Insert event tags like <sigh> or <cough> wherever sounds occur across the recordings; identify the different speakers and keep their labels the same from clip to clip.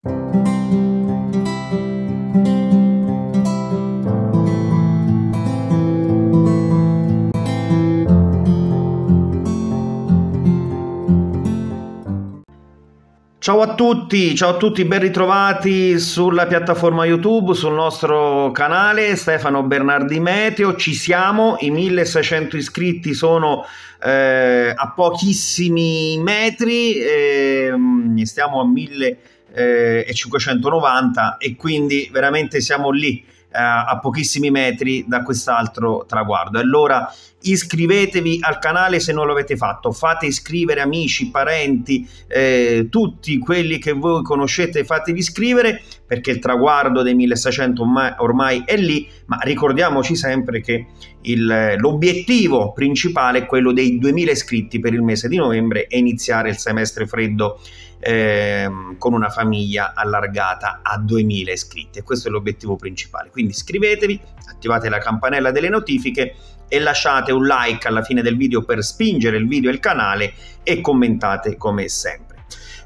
Speaker 1: Ciao a tutti, ciao a tutti, ben ritrovati sulla piattaforma YouTube, sul nostro canale Stefano Bernardi Meteo. Ci siamo, i 1600 iscritti sono eh, a pochissimi metri, eh, stiamo a 1590 e quindi veramente siamo lì eh, a pochissimi metri da quest'altro traguardo. Allora iscrivetevi al canale se non lo avete fatto, fate iscrivere amici, parenti, eh, tutti quelli che voi conoscete, fatevi iscrivere perché il traguardo dei 1600 ormai, ormai è lì, ma ricordiamoci sempre che l'obiettivo principale è quello dei 2000 iscritti per il mese di novembre e iniziare il semestre freddo eh, con una famiglia allargata a 2000 iscritti e questo è l'obiettivo principale. Quindi iscrivetevi, attivate la campanella delle notifiche e lasciate un like alla fine del video per spingere il video e il canale e commentate come sempre.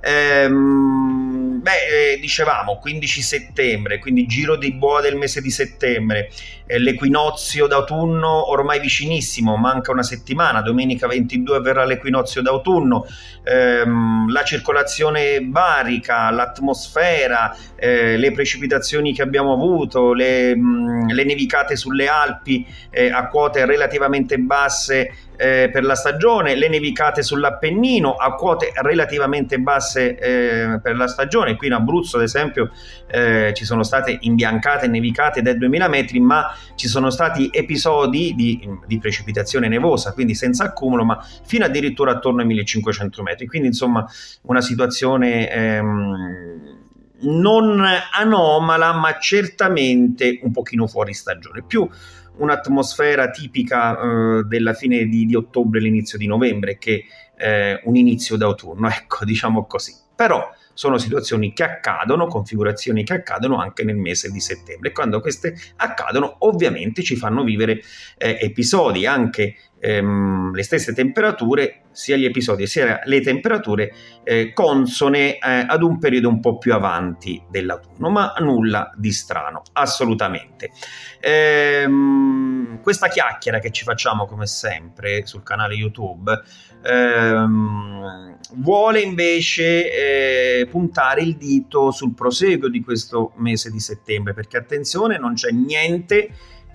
Speaker 1: Ehm, beh, eh, dicevamo 15 settembre, quindi giro di boa del mese di settembre, eh, l'equinozio d'autunno ormai vicinissimo, manca una settimana, domenica 22 avverrà l'equinozio d'autunno, ehm, la circolazione barica, l'atmosfera, eh, le precipitazioni che abbiamo avuto, le, mh, mm, le nevicate sulle Alpi eh, a quote relativamente basse eh, per la stagione, le nevicate sull'Appennino a quote relativamente basse eh, per la stagione. Qui in Abruzzo, ad esempio, eh, ci sono state imbiancate nevicate dai 2000 metri, ma ci sono stati episodi di, di, precipitazione nevosa, quindi senza accumulo, ma fino addirittura attorno ai 1500 metri. Quindi, insomma, una situazione. Ehm, non anomala, ma certamente un pochino fuori stagione. Più un'atmosfera tipica eh, della fine di, di, ottobre, l'inizio di novembre, che eh, un inizio d'autunno, <laughs> ecco, diciamo così. Però sono situazioni che accadono, configurazioni che accadono anche nel mese di settembre. Quando queste accadono, ovviamente ci fanno vivere eh, episodi anche ehm, le stesse temperature, sia gli episodi sia le temperature eh, consone eh, ad un periodo un po' più avanti dell'autunno, ma nulla di strano, assolutamente. Ehm, questa chiacchiera che ci facciamo come sempre sul canale YouTube ehm, vuole invece eh, puntare il dito sul proseguo di questo mese di settembre, perché attenzione, non c'è niente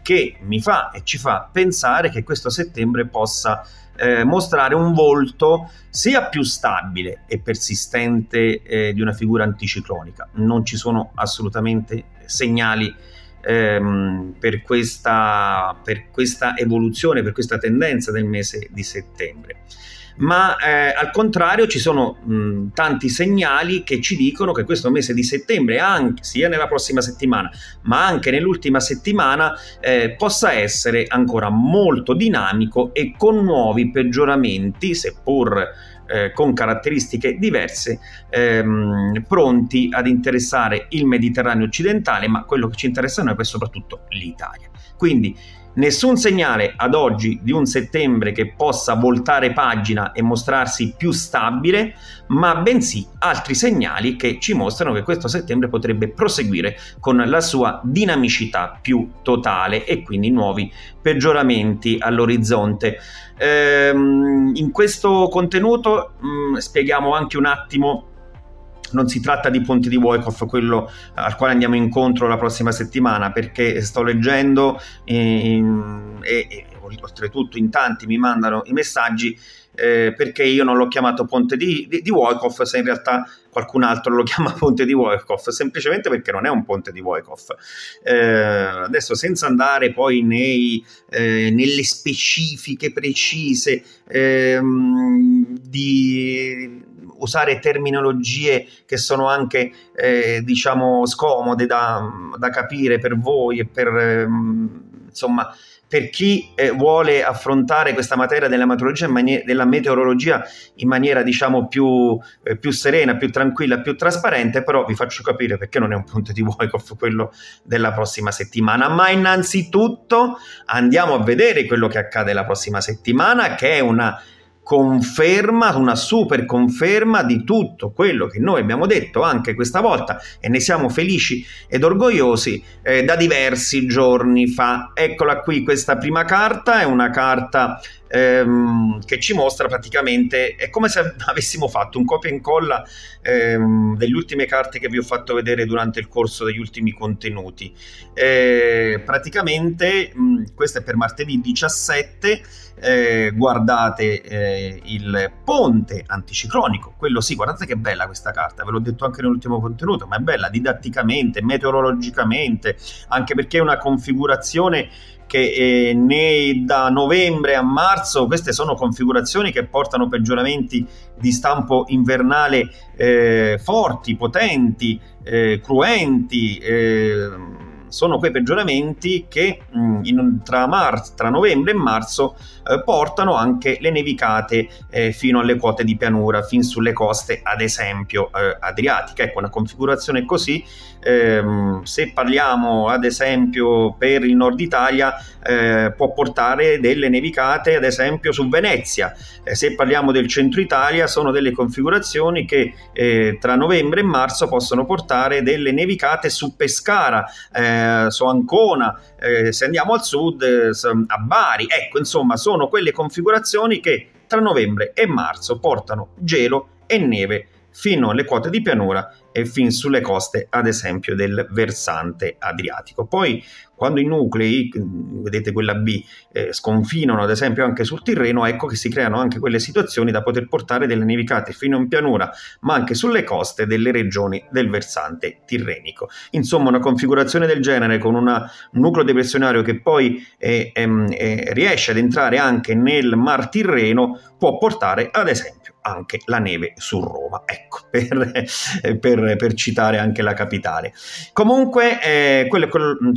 Speaker 1: che mi fa e ci fa pensare che questo settembre possa eh, mostrare un volto sia più stabile e persistente eh, di una figura anticiclonica. Non ci sono assolutamente segnali ehm, per, questa, per questa evoluzione, per questa tendenza del mese di settembre ma eh, al contrario ci sono mh, tanti segnali che ci dicono che questo mese di settembre, anche, sia nella prossima settimana, ma anche nell'ultima settimana, eh, possa essere ancora molto dinamico e con nuovi peggioramenti, seppur eh, con caratteristiche diverse, ehm, pronti ad interessare il Mediterraneo occidentale, ma quello che ci interessa a noi è soprattutto l'Italia. Quindi Nessun segnale ad oggi di un settembre che possa voltare pagina e mostrarsi più stabile, ma bensì altri segnali che ci mostrano che questo settembre potrebbe proseguire con la sua dinamicità più totale e quindi nuovi peggioramenti all'orizzonte. Ehm, in questo contenuto mh, mm, spieghiamo anche un attimo non si tratta di Ponte di Woikoff, quello al quale andiamo incontro la prossima settimana, perché sto leggendo e, e, e oltretutto in tanti mi mandano i messaggi eh, perché io non l'ho chiamato Ponte di, di, di Woikoff se in realtà qualcun altro lo <laughs> chiama Ponte di Woikoff, semplicemente perché non è un ponte di Woikoff. Eh, adesso senza andare poi nei, eh, nelle specifiche precise ehm, di usare terminologie che sono anche eh, diciamo scomode da, da, capire per voi e per eh, insomma per chi eh, vuole affrontare questa materia della mani- della meteorologia in maniera diciamo più, eh, più, serena, più tranquilla, più trasparente, però vi faccio capire perché non è un punto di Wyckoff quello della prossima settimana. Ma innanzitutto andiamo a vedere quello che accade la prossima settimana, che è una conferma, una super conferma di tutto quello che noi abbiamo detto anche questa volta e ne siamo felici ed orgogliosi eh, da diversi giorni fa. Eccola qui questa prima carta, è una carta ehm, che ci mostra praticamente, è come se <laughs> avessimo fatto un copia e incolla ehm, delle ultime carte che vi ho fatto vedere durante il corso degli ultimi contenuti. Eh, praticamente mh, questo è per martedì 17, eh, guardate eh, il ponte anticiclonico, quello sì, guardate che bella questa carta, ve l'ho detto anche nell'ultimo contenuto, ma è bella didatticamente, meteorologicamente, anche perché è una configurazione che eh, né da novembre a marzo queste sono configurazioni che portano peggioramenti di stampo invernale eh, forti, potenti, eh, cruenti eh, sono quei peggioramenti che mh, mm, in, tra, mar- tra, novembre e marzo eh, portano anche le nevicate eh, fino alle quote di pianura, fin sulle coste, ad esempio eh, adriatiche. Ecco, una configurazione così, ehm, se parliamo ad esempio per il nord Italia, eh, può portare delle nevicate ad esempio su Venezia. Eh, se parliamo del centro Italia, sono delle configurazioni che eh, tra novembre e marzo possono portare delle nevicate su Pescara, su Ancona, se andiamo al sud, a Bari. Ecco, insomma, sono quelle configurazioni che tra novembre e marzo portano gelo e neve fino alle quote di pianura e fin sulle coste, ad esempio, del versante adriatico. Poi, quando i nuclei, vedete quella B, eh, sconfinano ad esempio anche sul Tirreno, ecco che si creano anche quelle situazioni da poter portare delle nevicate fino in pianura, ma anche sulle coste delle regioni del versante tirrenico. Insomma, una configurazione del genere con una, un nucleo depressionario che poi eh, eh, riesce ad entrare anche nel Mar Tirreno può portare ad esempio anche la neve su Roma, ecco, <laughs> per, per, per citare anche la capitale. Comunque, eh, quello,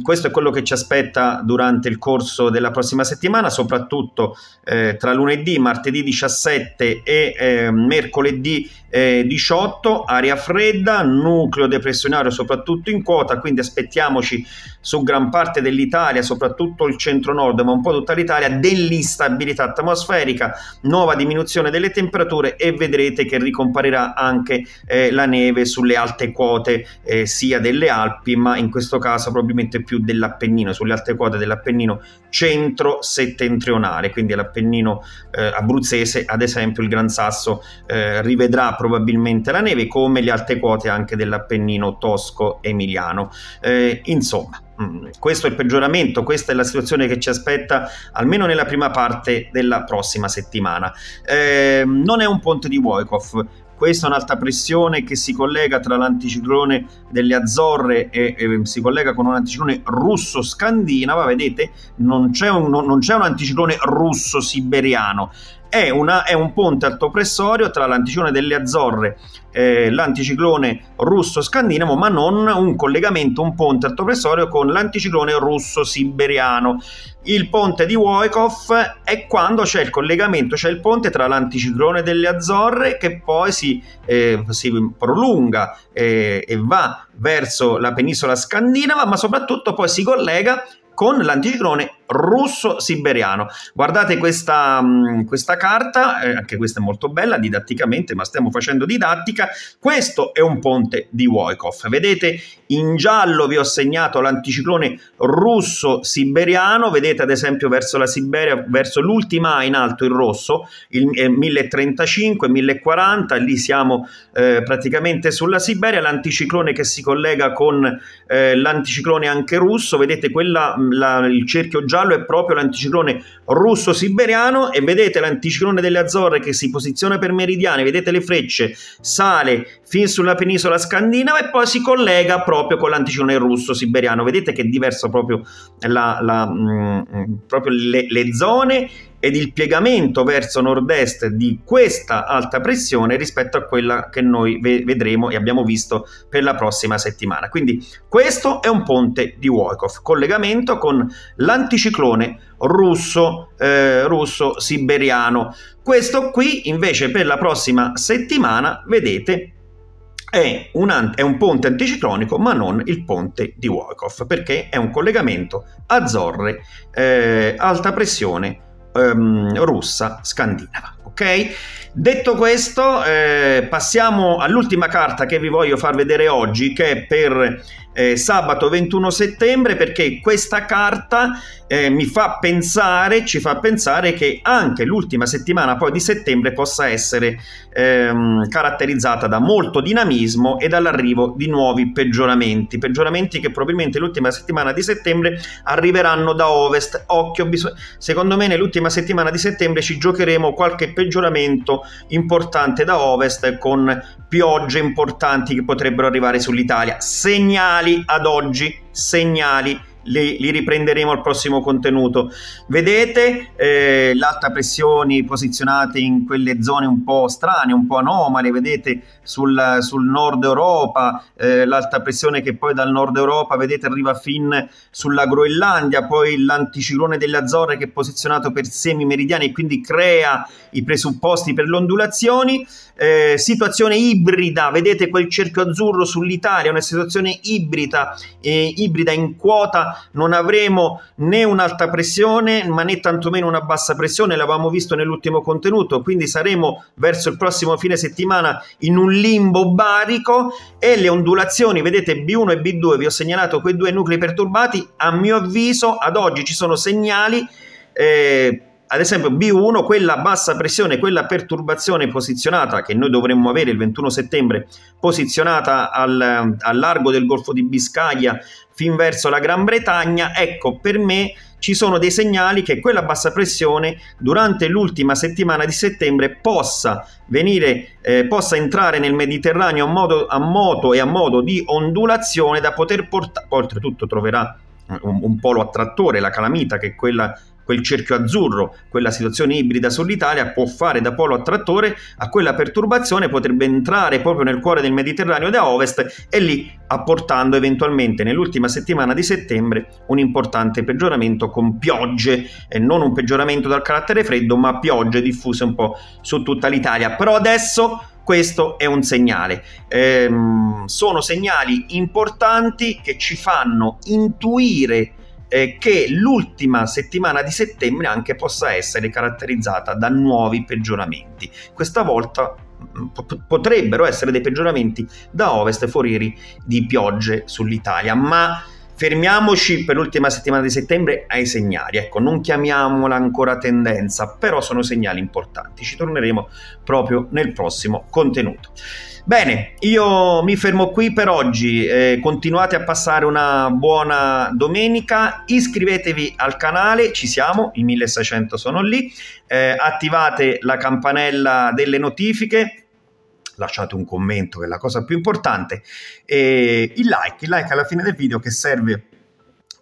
Speaker 1: questo è quello che ci aspetta durante il corso della prossima settimana, soprattutto eh, tra lunedì, martedì 17 e eh, mercoledì 18, aria fredda, nucleo depressionario soprattutto in quota, quindi aspettiamoci su gran parte dell'Italia, soprattutto il centro-nord, ma un po' tutta l'Italia, dell'instabilità atmosferica, nuova diminuzione delle temperature e vedrete che ricomparirà anche eh, la neve sulle alte quote eh, sia delle Alpi, ma in questo caso probabilmente più dell'Appennino, sulle alte quote dell'Appennino centro-settentrionale, quindi l'Appennino eh, abruzzese, ad esempio il Gran Sasso eh, rivedrà probabilmente la neve, come le alte quote anche dell'Appennino tosco-emiliano. Eh, insomma, mm, questo è il peggioramento, questa è la situazione che ci aspetta almeno nella prima parte della prossima settimana. Eh, non è un ponte di Woikov, questa è un'alta pressione che si collega tra l'anticiclone delle Azzorre e, e si collega con un anticiclone russo-scandinava. Vedete, non c'è un, un anticiclone russo-siberiano, è, una, è, un ponte altopressorio tra l'anticiclone delle Azzorre eh, l'anticiclone russo-scandinavo, ma non un collegamento, un ponte altopressorio con l'anticiclone russo-siberiano. Il ponte di Woikov è quando c'è il collegamento, c'è il ponte tra l'anticiclone delle Azzorre che poi si, eh, si prolunga eh, e va verso la penisola scandinava, ma soprattutto poi si collega con l'anticiclone russo-siberiano. Guardate questa, mm, questa carta, eh, anche questa è molto bella didatticamente, ma stiamo facendo didattica. Questo è un ponte di Woikov. Vedete in giallo vi ho segnato l'anticiclone russo-siberiano, vedete ad esempio verso la Siberia, verso l'ultima in alto il rosso, il eh, 1035, 1040, lì siamo eh, praticamente sulla Siberia, l'anticiclone che si collega con eh, l'anticiclone anche russo, vedete quella la, il cerchio giallo è proprio l'anticiclone russo-siberiano e vedete l'anticiclone delle Azzorre che si posiziona per meridiane, vedete le frecce, sale fin sulla penisola scandinava e poi si collega proprio con l'anticiclone russo-siberiano. Vedete che è diverso proprio, la, la, mh, mm, proprio le, le zone ed il piegamento verso nord-est di questa alta pressione rispetto a quella che noi vedremo e abbiamo visto per la prossima settimana. Quindi questo è un ponte di Woikov, collegamento con l'anticiclone russo, eh, russo siberiano. Questo qui invece per la prossima settimana, vedete, è un, è un, ponte anticiclonico ma non il ponte di Woikov perché è un collegamento Azzorre eh, alta pressione ehm, russa scandinava. Ok? Detto questo, eh, passiamo all'ultima carta che vi voglio far vedere oggi, che è per eh, sabato 21 settembre, perché questa carta eh, mi fa pensare, ci fa pensare che anche l'ultima settimana poi di settembre possa essere ehm, caratterizzata da molto dinamismo e dall'arrivo di nuovi peggioramenti, peggioramenti che probabilmente l'ultima settimana di settembre arriveranno da ovest. Occhio, bisog- secondo me nell'ultima settimana di settembre ci giocheremo qualche peggioramento importante da ovest con piogge importanti che potrebbero arrivare sull'Italia. Segnali ad oggi, segnali li, li riprenderemo al prossimo contenuto. Vedete eh, l'alta pressione posizionate in quelle zone un po' strane, un po' anomale, vedete sul, sul nord Europa, eh, l'alta pressione che poi dal nord Europa, vedete, arriva fin sulla Groenlandia, poi l'anticiclone delle Azzorre che è posizionato per semi meridiani e quindi crea i presupposti per le ondulazioni. Eh, situazione ibrida, vedete quel cerchio azzurro sull'Italia, una situazione ibrida, eh, ibrida in quota, non avremo né un'alta pressione ma né tantomeno una bassa pressione, l'avevamo visto nell'ultimo contenuto, quindi saremo verso il prossimo fine settimana in un limbo barico e le ondulazioni, vedete B1 e B2, vi ho segnalato quei due nuclei perturbati, a mio avviso ad oggi ci sono segnali eh, ad esempio B1, quella bassa pressione, quella perturbazione posizionata che noi dovremmo avere il 21 settembre, posizionata al, al largo del Golfo di Biscaglia fin verso la Gran Bretagna, ecco per me ci sono dei segnali che quella bassa pressione durante l'ultima settimana di settembre possa venire, eh, possa entrare nel Mediterraneo a, modo, a moto e a modo di ondulazione da poter portare, oltretutto troverà un, un polo attrattore, la calamita, che è quella quel cerchio azzurro, quella situazione ibrida sull'Italia può fare da polo attrattore a quella perturbazione, potrebbe entrare proprio nel cuore del Mediterraneo da ovest e lì apportando eventualmente nell'ultima settimana di settembre un importante peggioramento con piogge, e non un peggioramento dal carattere freddo, ma piogge diffuse un po' su tutta l'Italia. Però adesso questo è un segnale. Ehm, sono segnali importanti che ci fanno intuire eh, che l'ultima settimana di settembre anche possa essere caratterizzata da nuovi peggioramenti. Questa volta mm, potrebbero essere dei peggioramenti da ovest forieri di piogge sull'Italia, ma fermiamoci per l'ultima settimana di settembre ai segnali. Ecco, non chiamiamola ancora tendenza, però sono segnali importanti. Ci torneremo proprio nel prossimo contenuto. Bene, io mi fermo qui per oggi, eh, continuate a passare una buona domenica, iscrivetevi al canale, ci siamo, i 1600 sono lì, eh, attivate la campanella delle notifiche, lasciate un commento che è la cosa più importante e il like, il like alla fine del video che serve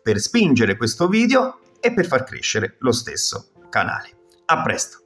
Speaker 1: per spingere questo video e per far crescere lo stesso canale. A presto!